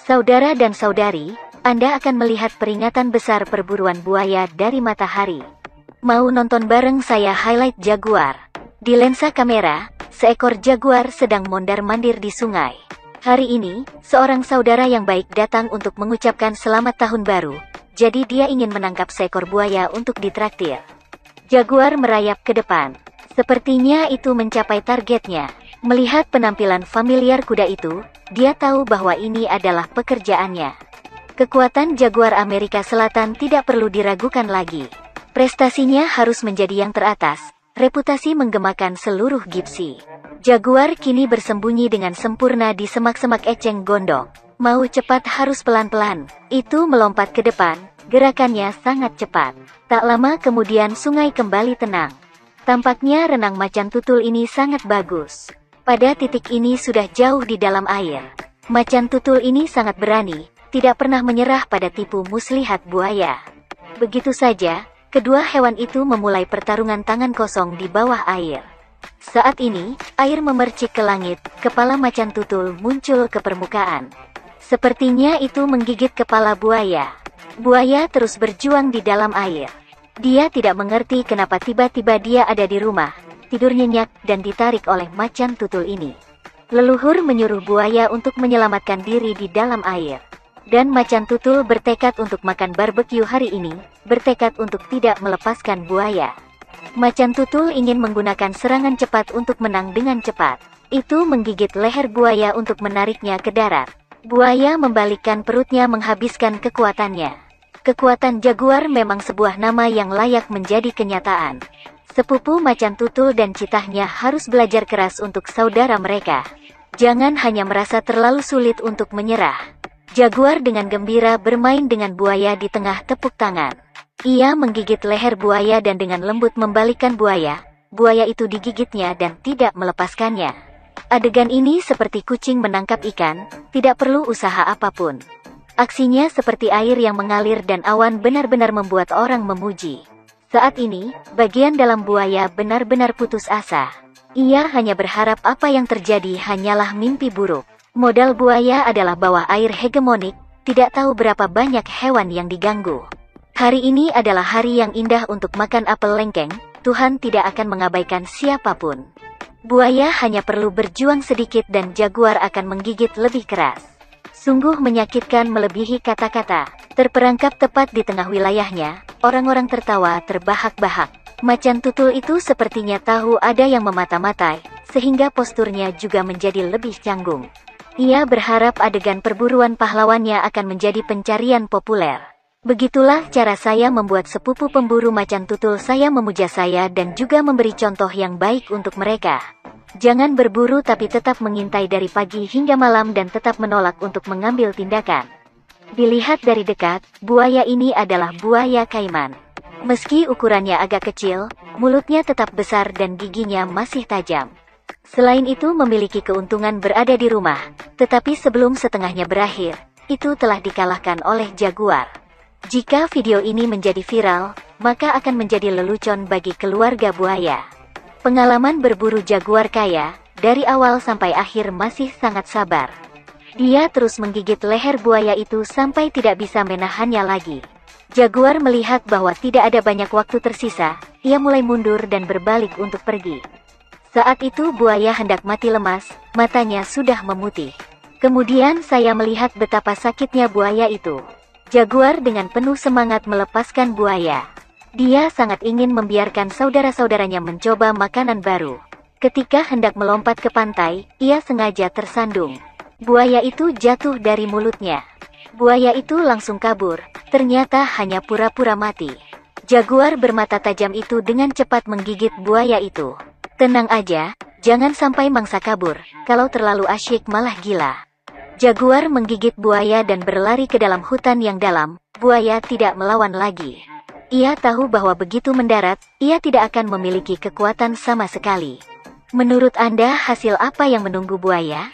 Saudara dan saudari, Anda akan melihat peringatan besar perburuan buaya dari matahari. Mau nonton bareng saya highlight jaguar. Di lensa kamera, seekor jaguar sedang mondar-mandir di sungai. Hari ini, seorang saudara yang baik datang untuk mengucapkan selamat tahun baru, jadi dia ingin menangkap seekor buaya untuk ditraktir. Jaguar merayap ke depan. Sepertinya itu mencapai targetnya. Melihat penampilan familiar kuda itu, dia tahu bahwa ini adalah pekerjaannya. Kekuatan Jaguar Amerika Selatan tidak perlu diragukan lagi. Prestasinya harus menjadi yang teratas, reputasi menggemakan seluruh gipsi. Jaguar kini bersembunyi dengan sempurna di semak-semak eceng gondok. Mau cepat harus pelan-pelan, itu melompat ke depan, gerakannya sangat cepat. Tak lama kemudian sungai kembali tenang. Tampaknya renang macan tutul ini sangat bagus. Pada titik ini sudah jauh di dalam air. Macan tutul ini sangat berani, tidak pernah menyerah pada tipu muslihat buaya. Begitu saja, kedua hewan itu memulai pertarungan tangan kosong di bawah air. Saat ini, air memercik ke langit, kepala macan tutul muncul ke permukaan. Sepertinya itu menggigit kepala buaya. Buaya terus berjuang di dalam air. Dia tidak mengerti kenapa tiba-tiba dia ada di rumah, tidur nyenyak dan ditarik oleh macan tutul ini. Leluhur menyuruh buaya untuk menyelamatkan diri di dalam air. Dan macan tutul bertekad untuk makan barbeque hari ini, bertekad untuk tidak melepaskan buaya. Macan tutul ingin menggunakan serangan cepat untuk menang dengan cepat. Itu menggigit leher buaya untuk menariknya ke darat. Buaya membalikkan perutnya menghabiskan kekuatannya. Kekuatan jaguar memang sebuah nama yang layak menjadi kenyataan. Sepupu macan tutul dan citahnya harus belajar keras untuk saudara mereka. Jangan hanya merasa terlalu sulit untuk menyerah. Jaguar dengan gembira bermain dengan buaya di tengah tepuk tangan. Ia menggigit leher buaya dan dengan lembut membalikkan buaya. Buaya itu digigitnya dan tidak melepaskannya. Adegan ini seperti kucing menangkap ikan, tidak perlu usaha apa pun. Aksinya seperti air yang mengalir dan awan benar-benar membuat orang memuji. Saat ini, bagian dalam buaya benar-benar putus asa. Ia hanya berharap apa yang terjadi hanyalah mimpi buruk. Modal buaya adalah bawah air hegemonik, tidak tahu berapa banyak hewan yang diganggu. Hari ini adalah hari yang indah untuk makan apel lengkeng, Tuhan tidak akan mengabaikan siapa pun. Buaya hanya perlu berjuang sedikit dan jaguar akan menggigit lebih keras. Sungguh menyakitkan melebihi kata-kata. Terperangkap tepat di tengah wilayahnya, orang-orang tertawa terbahak-bahak. Macan tutul itu sepertinya tahu ada yang memata-matai, sehingga posturnya juga menjadi lebih canggung. Ia berharap adegan perburuan pahlawannya akan menjadi pencarian populer. Begitulah cara saya membuat sepupu pemburu macan tutul saya memuja saya dan juga memberi contoh yang baik untuk mereka. Jangan berburu tapi tetap mengintai dari pagi hingga malam dan tetap menolak untuk mengambil tindakan. Dilihat dari dekat, buaya ini adalah buaya kaiman. Meski ukurannya agak kecil, mulutnya tetap besar dan giginya masih tajam. Selain itu memiliki keuntungan berada di rumah, tetapi sebelum setengahnya berakhir, itu telah dikalahkan oleh jaguar. Jika video ini menjadi viral, maka akan menjadi lelucon bagi keluarga buaya. Pengalaman berburu jaguar kaya, dari awal sampai akhir masih sangat sabar. Dia terus menggigit leher buaya itu sampai tidak bisa menahannya lagi. Jaguar melihat bahwa tidak ada banyak waktu tersisa, ia mulai mundur dan berbalik untuk pergi. Saat itu buaya hendak mati lemas, matanya sudah memutih. Kemudian saya melihat betapa sakitnya buaya itu. Jaguar dengan penuh semangat melepaskan buaya. Dia sangat ingin membiarkan saudara-saudaranya mencoba makanan baru. Ketika hendak melompat ke pantai, ia sengaja tersandung. Buaya itu jatuh dari mulutnya. Buaya itu langsung kabur, ternyata hanya pura-pura mati. Jaguar bermata tajam itu dengan cepat menggigit buaya itu. Tenang aja, jangan sampai mangsa kabur, kalau terlalu asyik malah gila. Jaguar menggigit buaya dan berlari ke dalam hutan yang dalam, buaya tidak melawan lagi. Ia tahu bahwa begitu mendarat, ia tidak akan memiliki kekuatan sama sekali. Menurut Anda hasil apa yang menunggu buaya?